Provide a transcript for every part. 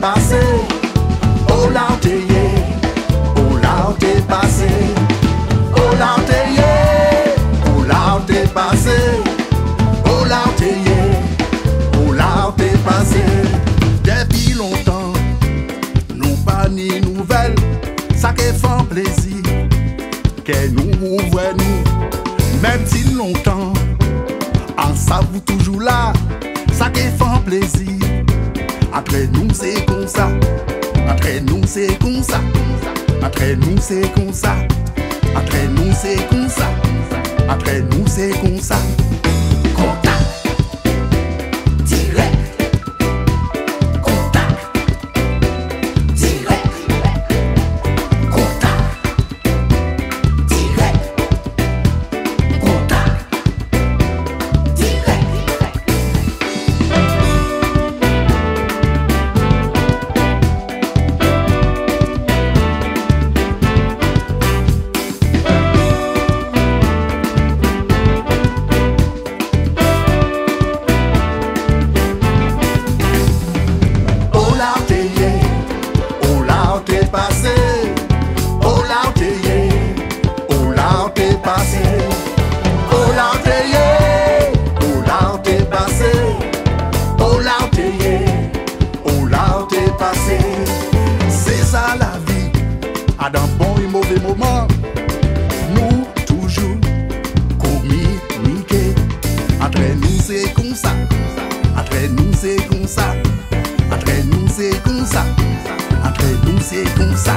passé, oh l'artéillé, oh l'arté passé, oh l'artéillé, oh l'arté passé, oh l'artéillé, oh l'arté passé. Depuis longtemps, nous pas ni nouvelles, ça qui fait plaisir, que nous ouvre nous, même si longtemps, en ça toujours là, ça qui fait plaisir. Après nous c'est comme ça, après nous c'est comme ça, après nous c'est comme ça, après nous c'est comme ça, après nous c'est comme ça. Dans bon et mauvais moment, nous toujours communiquer. Entre nous c'est comme ça, entre nous c'est comme ça, entre nous c'est comme ça, entre nous c'est comme ça.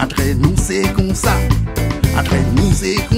entre nous c'est comme ça, entre nous c'est comme ça,